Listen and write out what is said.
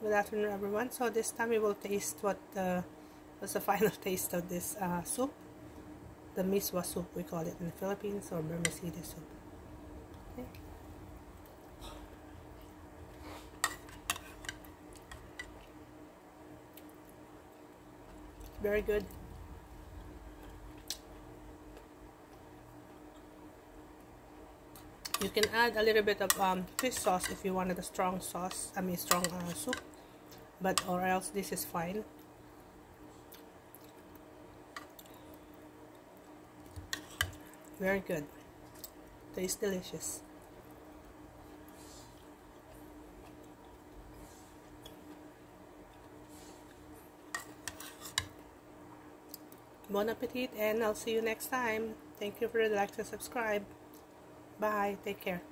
Good afternoon, everyone. So this time we will taste what uh, was the final taste of this uh, soup. The miswa soup, we call it in the Philippines, or vermicelli soup. Very good. You can add a little bit of um, fish sauce if you wanted a strong sauce, I mean strong uh, soup, but or else this is fine. Very good. Tastes delicious. Bon appetit and I'll see you next time. Thank you for the like and subscribe. Bye. Take care.